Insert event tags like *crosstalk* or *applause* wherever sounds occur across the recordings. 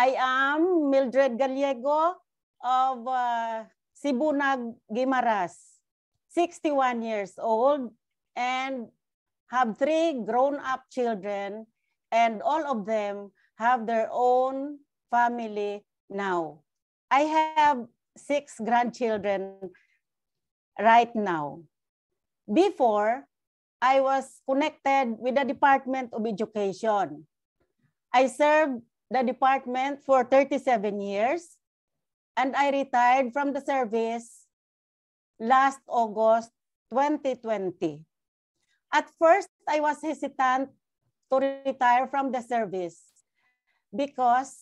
I am Mildred Gallego of uh, Sibunag, Gimaras, 61 years old and have three grown-up children and all of them have their own family now. I have six grandchildren right now. Before, I was connected with the Department of Education. I served the department for 37 years and I retired from the service last August 2020. At first, I was hesitant to retire from the service because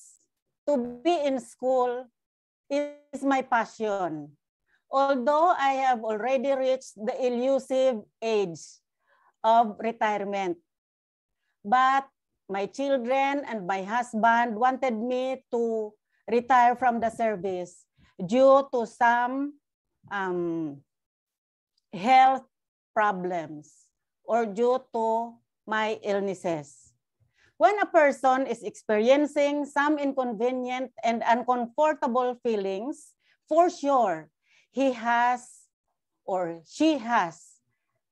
to be in school is my passion. Although I have already reached the elusive age of retirement. But my children and my husband wanted me to retire from the service due to some um, health problems or due to my illnesses. When a person is experiencing some inconvenient and uncomfortable feelings, for sure, he has or she has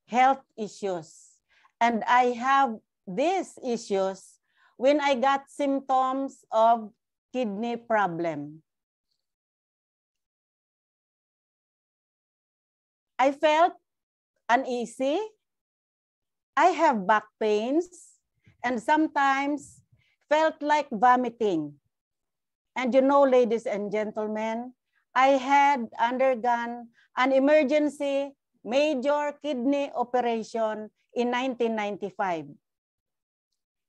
health issues. And I have these issues when I got symptoms of kidney problem. I felt uneasy. I have back pains and sometimes felt like vomiting. And you know, ladies and gentlemen, I had undergone an emergency major kidney operation in 1995.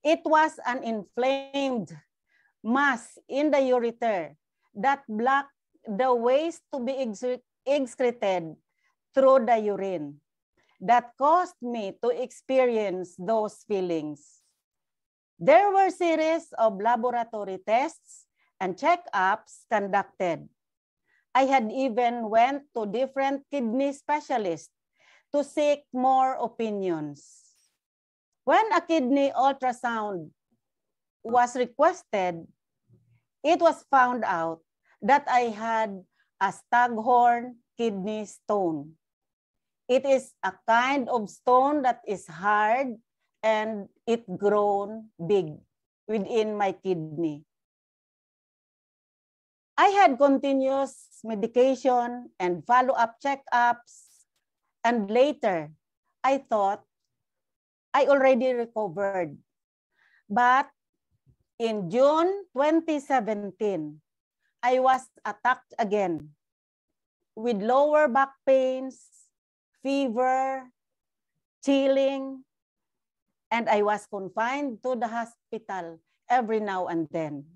It was an inflamed mass in the ureter that blocked the waste to be excreted through the urine that caused me to experience those feelings. There were series of laboratory tests and checkups conducted. I had even went to different kidney specialists to seek more opinions. When a kidney ultrasound was requested, it was found out that I had a staghorn kidney stone. It is a kind of stone that is hard and it grown big within my kidney. I had continuous medication and follow-up checkups. And later, I thought I already recovered. But in June 2017, I was attacked again with lower back pains, fever, chilling, and I was confined to the hospital every now and then.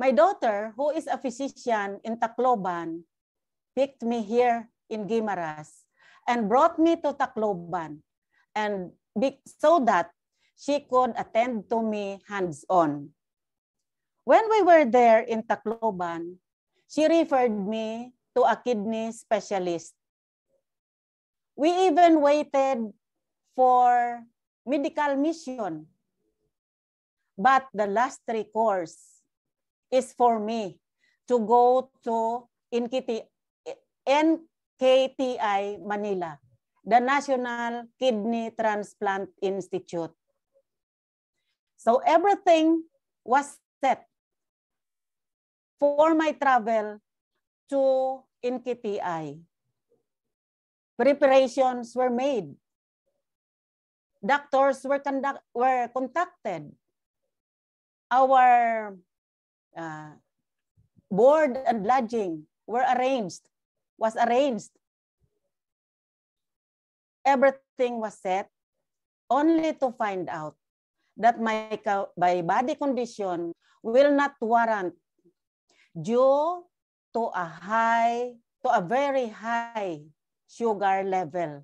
My daughter, who is a physician in Tacloban, picked me here in Guimaras and brought me to Tacloban and so that she could attend to me hands-on. When we were there in Tacloban, she referred me to a kidney specialist. We even waited for medical mission. But the last recourse is for me to go to NKT, NKTI Manila, the National Kidney Transplant Institute. So everything was set for my travel to NKTI. Preparations were made. Doctors were, conduct, were contacted. Our uh, board and lodging were arranged, was arranged. Everything was set only to find out that my, my body condition will not warrant due to a high, to a very high sugar level.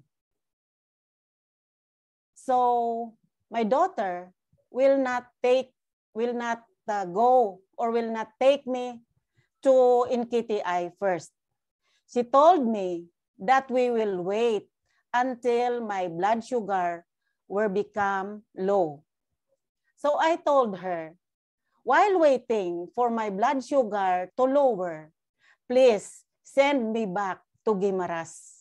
So my daughter will not take, will not uh, go or will not take me to NKTI first. She told me that we will wait until my blood sugar were become low. So I told her, while waiting for my blood sugar to lower, please send me back to Guimaras.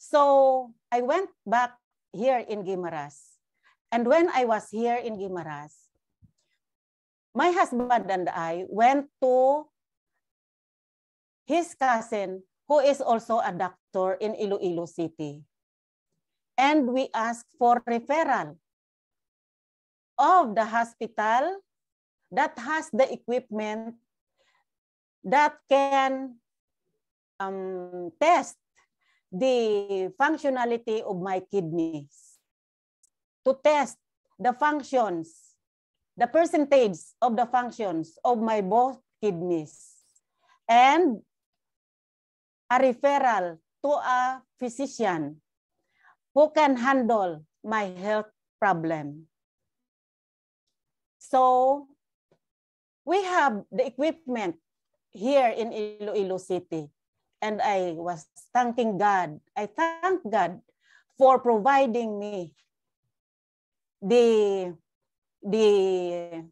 So I went back here in Guimaras. And when I was here in Guimaras, my husband and I went to his cousin who is also a doctor in Iloilo City. And we asked for referral of the hospital that has the equipment that can um, test the functionality of my kidneys, to test the functions, the percentage of the functions of my both kidneys, and a referral to a physician who can handle my health problem. So we have the equipment here in Iloilo City. And I was thanking God. I thank God for providing me the, the,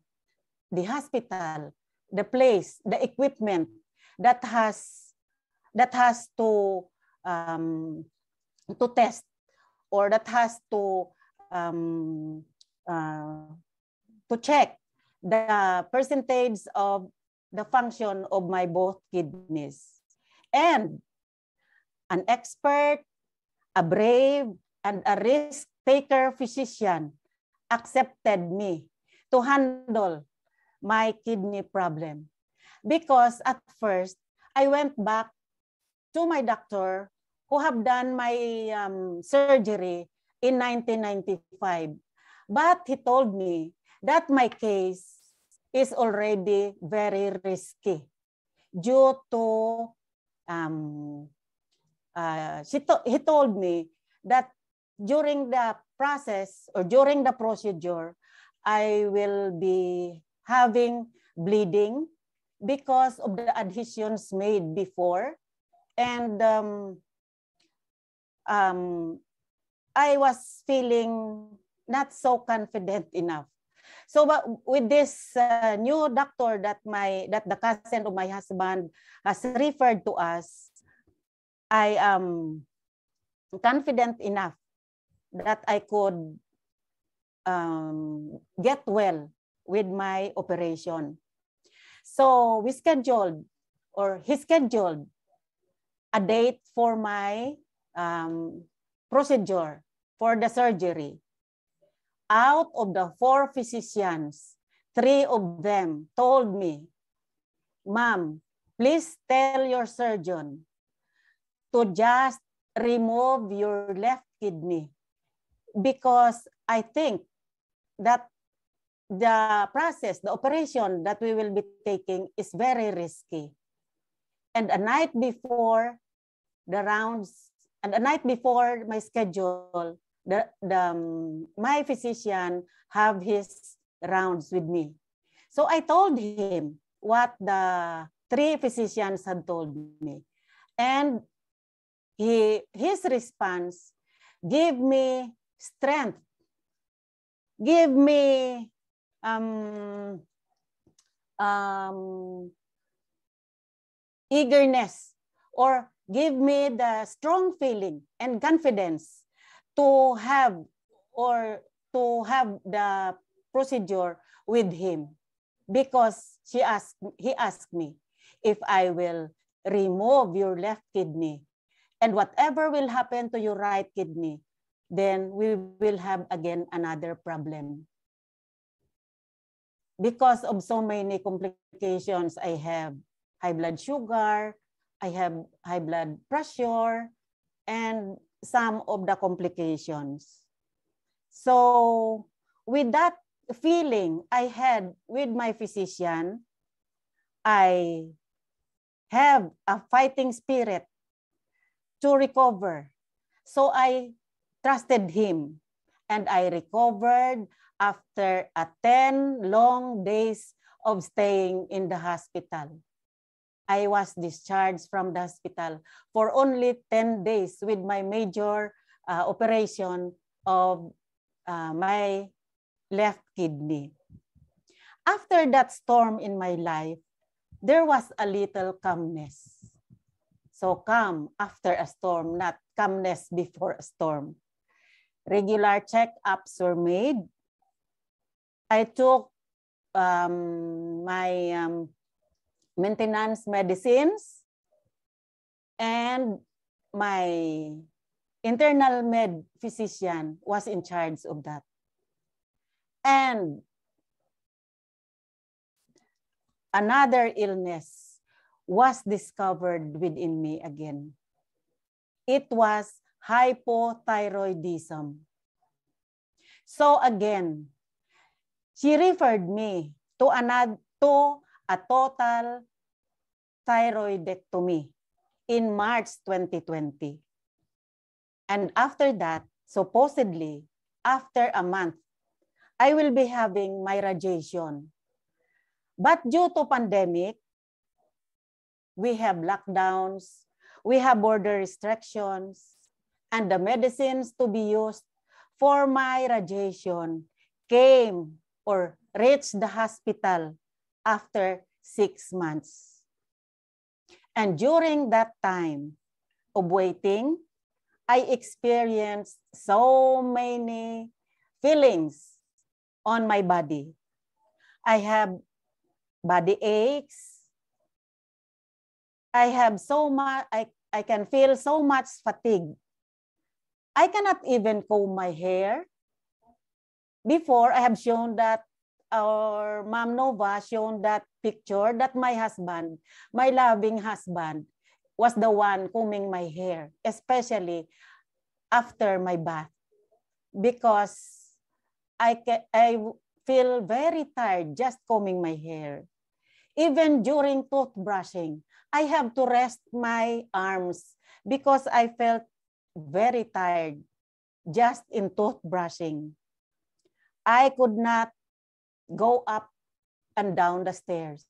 the hospital, the place, the equipment that has that has to um, to test or that has to um, uh, to check the percentage of the function of my both kidneys. And an expert, a brave, and a risk-taker physician accepted me to handle my kidney problem. Because at first, I went back to my doctor who have done my um, surgery in 1995. But he told me that my case is already very risky due to um, uh, she to he told me that during the process or during the procedure, I will be having bleeding because of the adhesions made before. And um, um, I was feeling not so confident enough. So but with this uh, new doctor that my that the cousin of my husband has referred to us, I am confident enough that I could um, get well with my operation. So we scheduled or he scheduled a date for my um, procedure for the surgery out of the four physicians, three of them told me, Ma'am, please tell your surgeon to just remove your left kidney because I think that the process, the operation that we will be taking is very risky. And a night before the rounds, and the night before my schedule, the, the um, my physician have his rounds with me. So I told him what the three physicians had told me. And he his response gave me strength, give me um, um, eagerness, or give me the strong feeling and confidence to have or to have the procedure with him because she asked he asked me if I will remove your left kidney. And whatever will happen to your right kidney then we will have again another problem. Because of so many complications I have high blood sugar I have high blood pressure and some of the complications. So with that feeling I had with my physician, I have a fighting spirit to recover. So I trusted him and I recovered after a 10 long days of staying in the hospital. I was discharged from the hospital for only 10 days with my major uh, operation of uh, my left kidney. after that storm in my life, there was a little calmness. So calm after a storm, not calmness before a storm. Regular checkups were made. I took um, my um, maintenance medicines and my internal med physician was in charge of that. And another illness was discovered within me again. It was hypothyroidism. So again, she referred me to, another, to a total thyroidectomy in March 2020. And after that, supposedly, after a month, I will be having my radiation. But due to pandemic, we have lockdowns, we have border restrictions, and the medicines to be used for my radiation came or reached the hospital after six months. And during that time of waiting, I experienced so many feelings on my body. I have body aches. I have so much, I, I can feel so much fatigue. I cannot even comb my hair. Before, I have shown that our Mom Nova shown that picture that my husband, my loving husband, was the one combing my hair, especially after my bath. Because I, I feel very tired just combing my hair. Even during toothbrushing, I have to rest my arms because I felt very tired just in toothbrushing. I could not go up and down the stairs.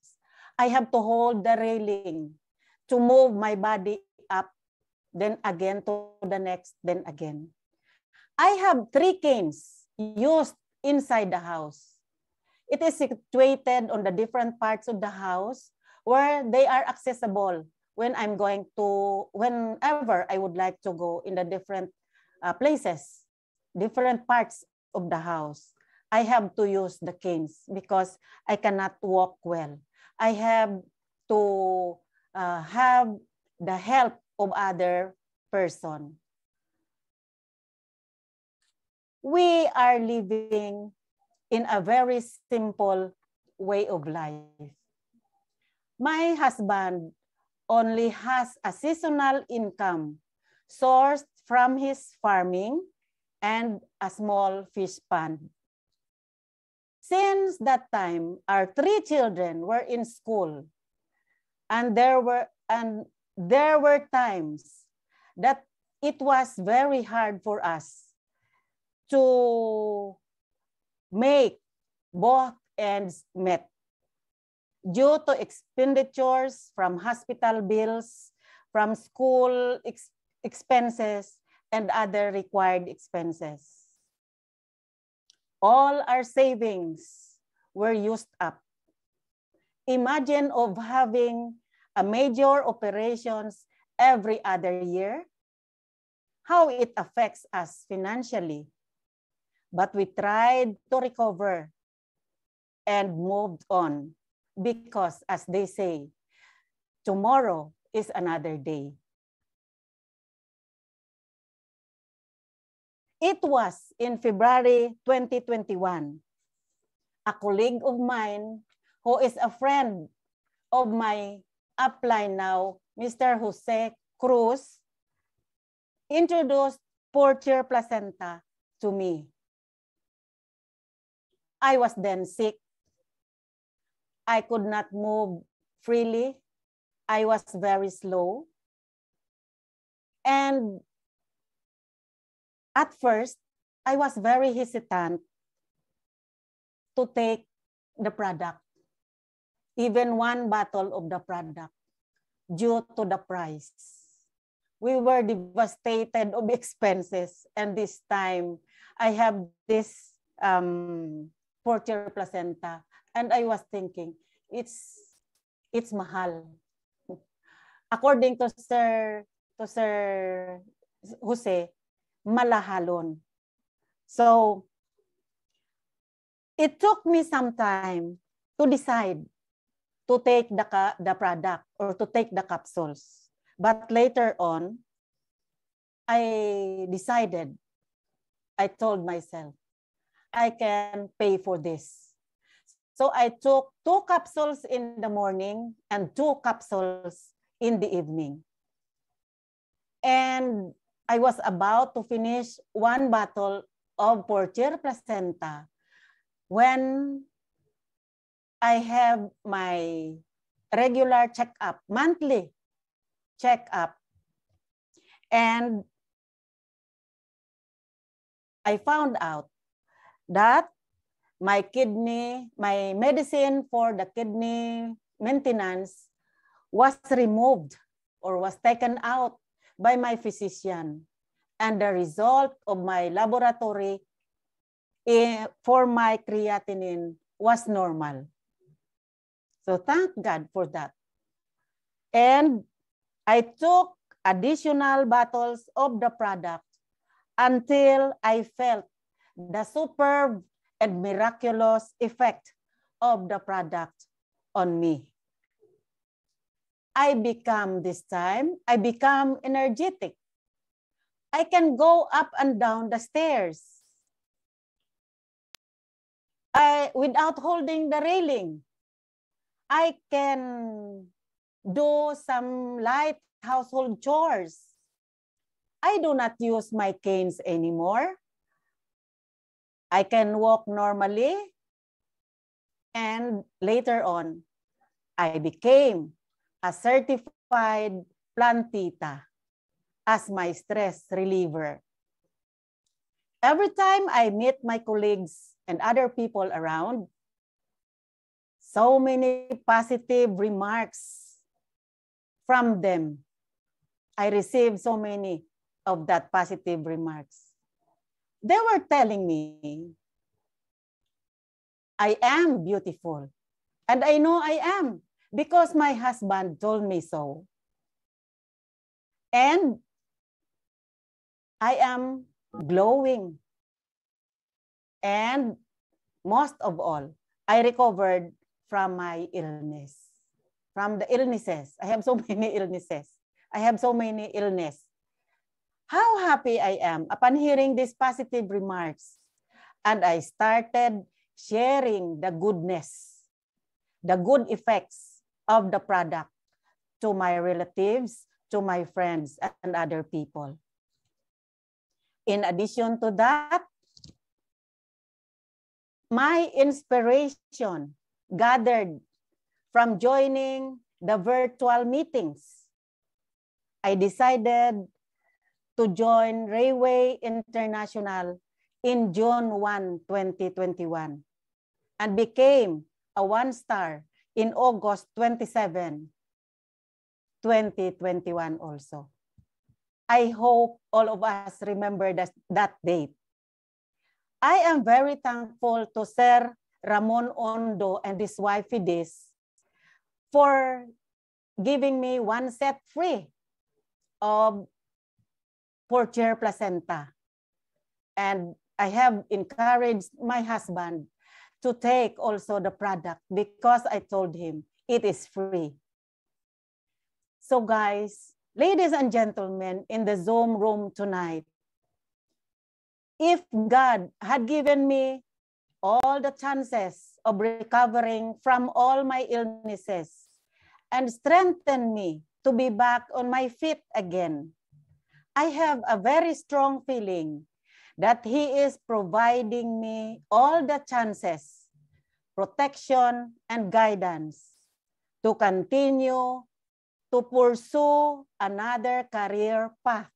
I have to hold the railing to move my body up, then again to the next, then again. I have three canes used inside the house. It is situated on the different parts of the house where they are accessible when I'm going to, whenever I would like to go in the different uh, places, different parts of the house. I have to use the canes because I cannot walk well. I have to uh, have the help of other person. We are living in a very simple way of life. My husband only has a seasonal income sourced from his farming and a small fish pond. Since that time, our three children were in school. And there were and there were times that it was very hard for us to make both ends met. Due to expenditures from hospital bills, from school ex expenses, and other required expenses all our savings were used up. Imagine of having a major operations every other year, how it affects us financially. But we tried to recover and moved on because as they say, tomorrow is another day. It was in February 2021. A colleague of mine who is a friend of my upline now, Mr. Jose Cruz, introduced portier placenta to me. I was then sick. I could not move freely. I was very slow. And at first, I was very hesitant to take the product, even one bottle of the product, due to the price. We were devastated of *laughs* expenses, and this time I have this um, portier placenta. And I was thinking, it's it's mahal. *laughs* According to Sir to Sir Jose, malahalon. So it took me some time to decide to take the, the product or to take the capsules. But later on, I decided, I told myself, I can pay for this. So I took two capsules in the morning and two capsules in the evening. And I was about to finish one bottle of Portier placenta when I have my regular checkup, monthly checkup. And I found out that my kidney, my medicine for the kidney maintenance was removed or was taken out by my physician. And the result of my laboratory eh, for my creatinine was normal. So thank God for that. And I took additional bottles of the product until I felt the superb and miraculous effect of the product on me. I become this time, I become energetic. I can go up and down the stairs. I, without holding the railing. I can do some light household chores. I do not use my canes anymore. I can walk normally. And later on, I became a certified plantita as my stress reliever. Every time I meet my colleagues and other people around, so many positive remarks from them. I received so many of that positive remarks. They were telling me, I am beautiful. And I know I am because my husband told me so. And I am glowing. And most of all, I recovered from my illness, from the illnesses. I have so *laughs* many illnesses. I have so many illness. How happy I am upon hearing these positive remarks. And I started sharing the goodness, the good effects of the product to my relatives, to my friends, and other people. In addition to that, my inspiration gathered from joining the virtual meetings. I decided to join Railway International in June 1, 2021 and became a one-star in August 27, 2021 also. I hope all of us remember that, that date. I am very thankful to Sir Ramon Ondo and his wife Fides for giving me one set free of Portier placenta. And I have encouraged my husband to take also the product because I told him it is free. So guys, ladies and gentlemen in the Zoom room tonight, if God had given me all the chances of recovering from all my illnesses and strengthen me to be back on my feet again, I have a very strong feeling that He is providing me all the chances, protection, and guidance to continue to pursue another career path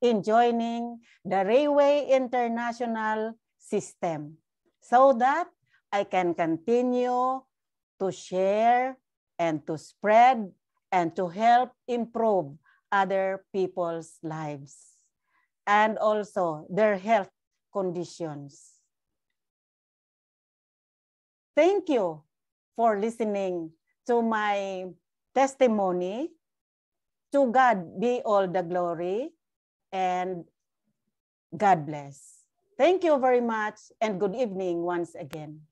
in joining the Railway International system so that I can continue to share and to spread and to help improve other people's lives and also their health conditions. thank you for listening to my testimony. To God be all the glory and God bless. Thank you very much and good evening once again.